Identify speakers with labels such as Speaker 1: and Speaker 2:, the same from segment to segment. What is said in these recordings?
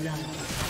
Speaker 1: blood.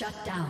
Speaker 1: Shut down.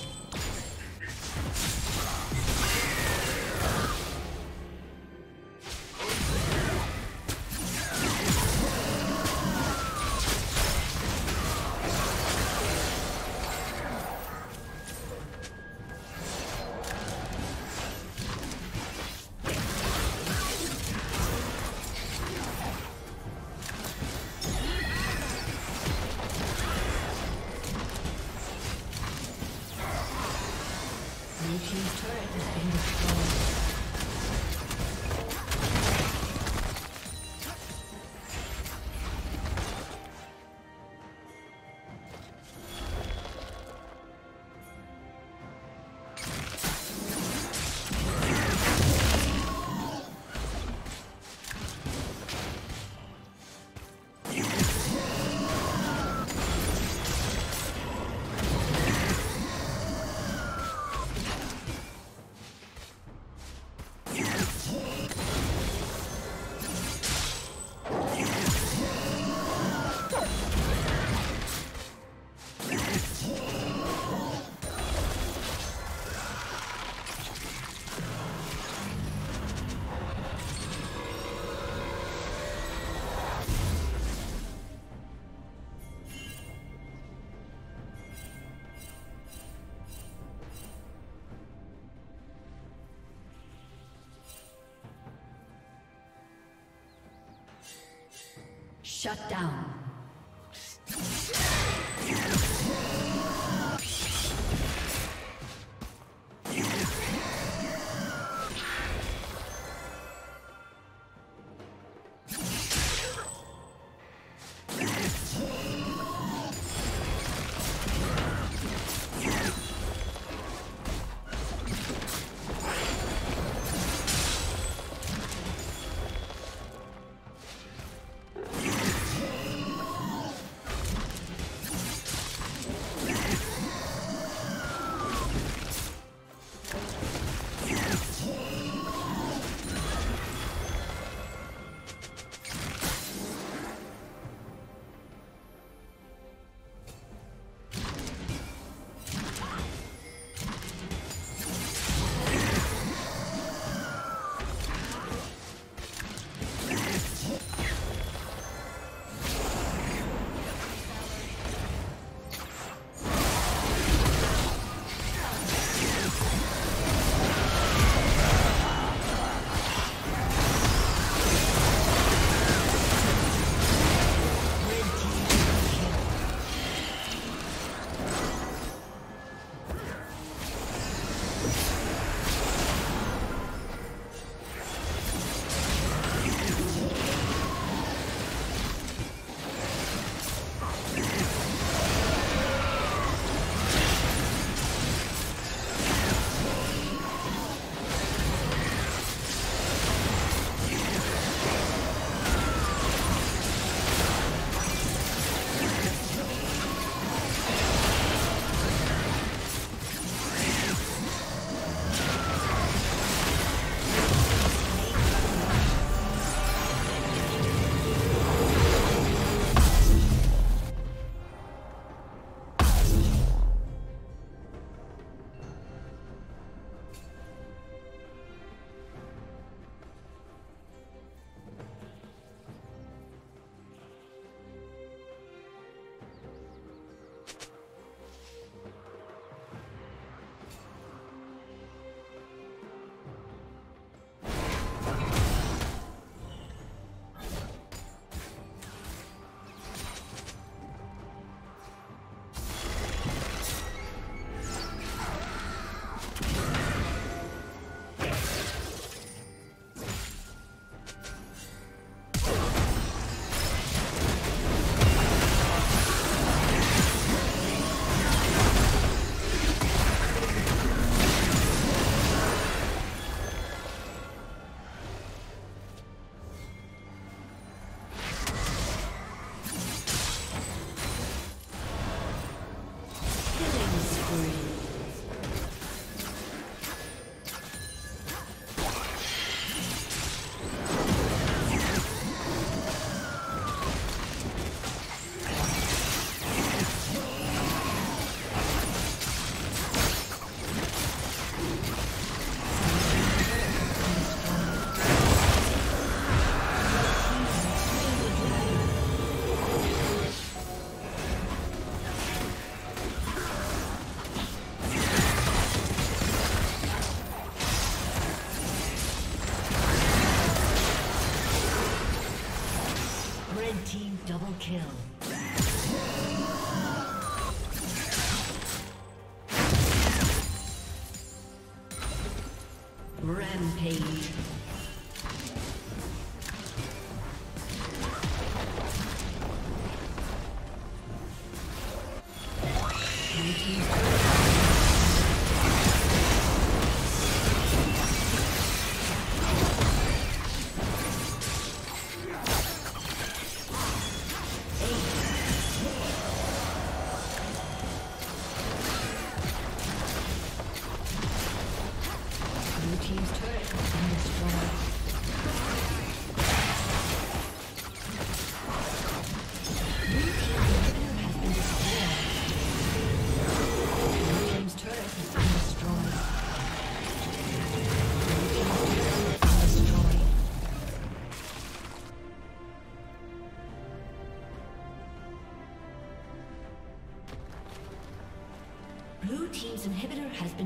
Speaker 1: Shut down.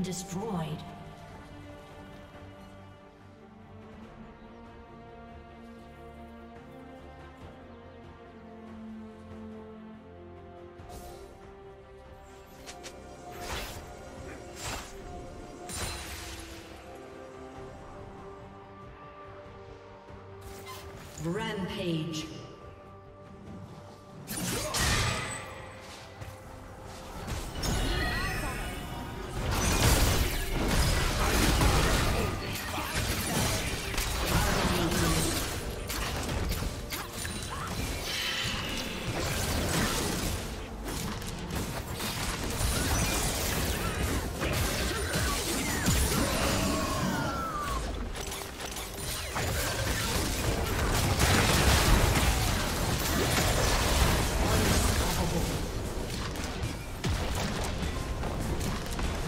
Speaker 1: destroyed. Rampage.